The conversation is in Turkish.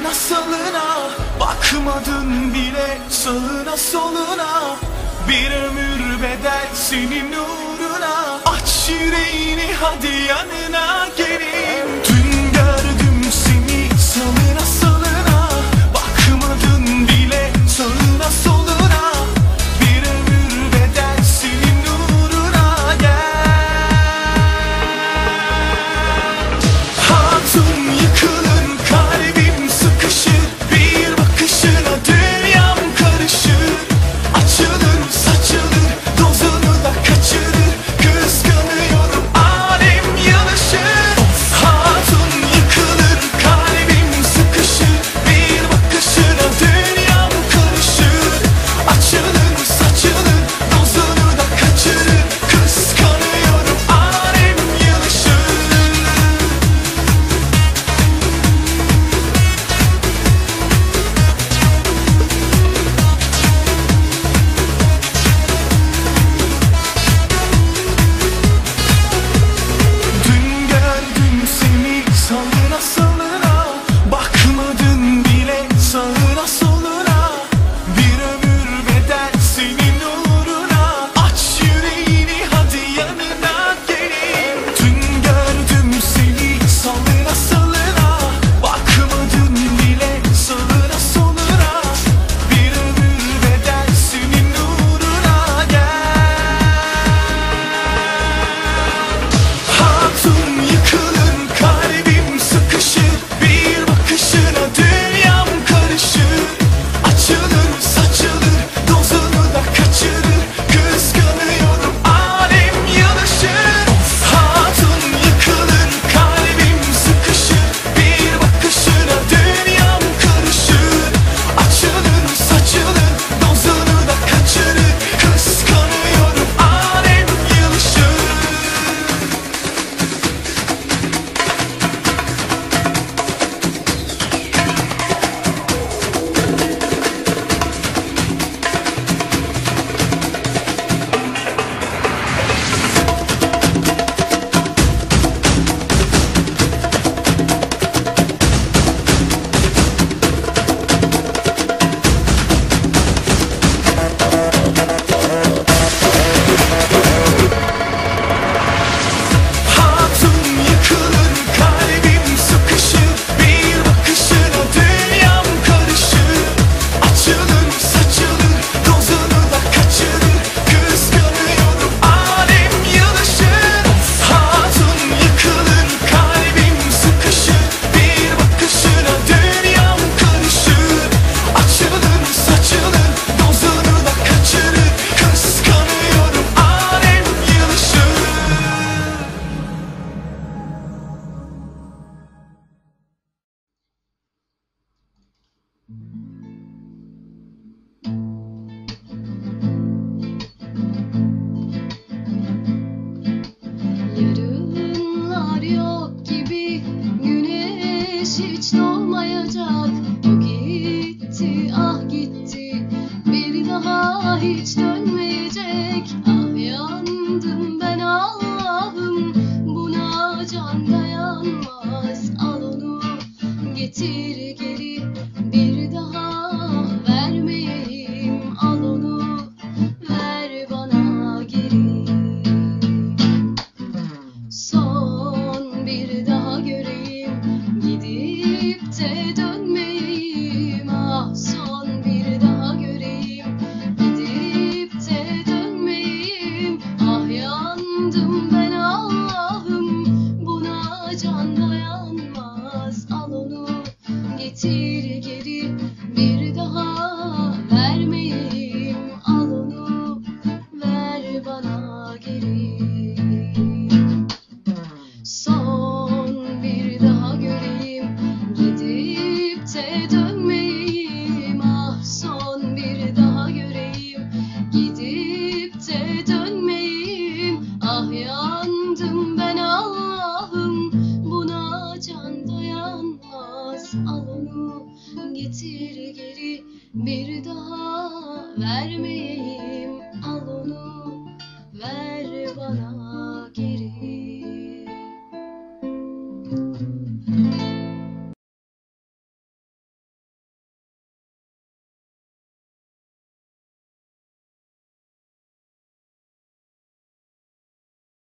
Sağına salına bakmadın bile Sağına soluna. Bir ömür bedel senin uğruna. Aç yüreğini hadi yanına gelin. Yarınlar yok gibi güneş hiç doğmayacak. O gitti ah gitti. Bir daha hiç dönmeyecek. vermeyeyim Allah.